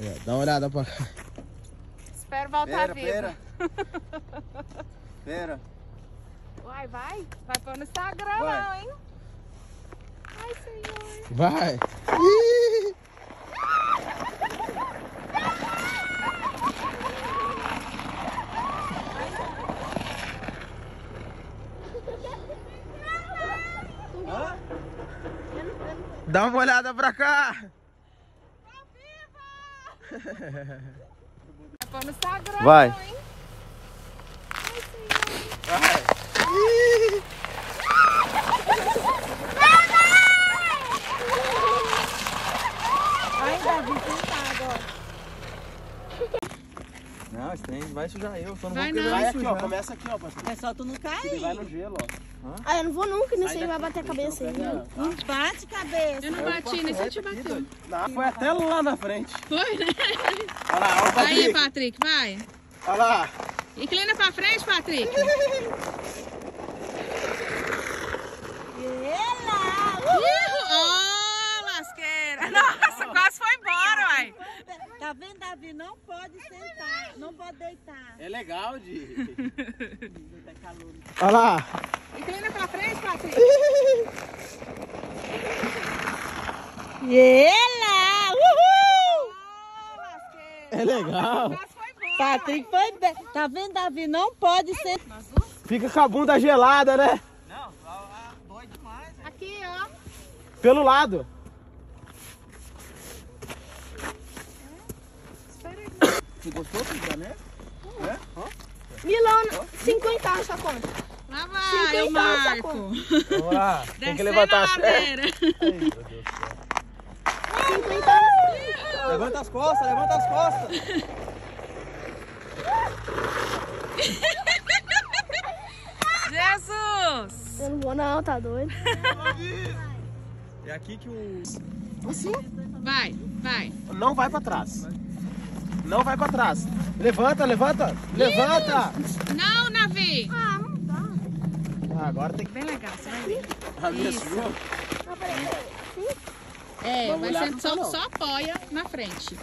É, dá uma olhada pra cá. Espero voltar Pera, viva. pera. Pera. Uai, vai. Vai pôr no Instagram, Vai. não, hein? Ai, senhor. Vai! Ih! Dá uma olhada pra cá! No Instagram, Vai. Vai. Ih! Ai, Davi, sentado. Não, esse trem vai sujar eu. Só não Vai vou não. Vai aqui, ó. Começa aqui, ó, pastor. É só tu não Ele cair. vai no gelo, ó. Ah, eu não vou nunca, Sai aí vai bater a cabeça aí. Não bate cabeça. Eu não bati, nem se eu te doido. Não, foi até lá na frente. Foi, né? Olha lá, olha o Aí, Patrick. Patrick, vai. Olha lá. Inclina pra frente, Patrick. Ela! Ó, lasqueira. Nossa, quase foi embora, uai. Tá vendo, Davi? Não pode sentar, não pode deitar. É legal de... Olha lá. Inclina pra frente, Patrick. Ela! Uhul! Lasqueira. É legal. Foi. Patrick foi bem. Tá vendo, Davi? Não pode sentar. Fica com a bunda gelada, né? Não, ah, dói demais. Aqui, ó. Pelo lado. Espera aí. Você gostou, Cida, né? Milão, 50 na sua conta. Lá vai, o 50 na sua Marco. Vamos lá. Tem que levantar a as pernas. Ai, meu Deus do céu. 50 Levanta as costas, levanta as costas. Jesus! Eu não vou não, tá doido. É aqui que o... Assim. Vai, vai. Não vai pra trás. Não vai pra trás. Levanta, levanta. Levanta. Não, Navi. Ah, não dá. Ah, agora tem que... Bem legal, você vai ver. A minha Isso. sua. Ah. É, Vamos vai ser só, só apoia na frente.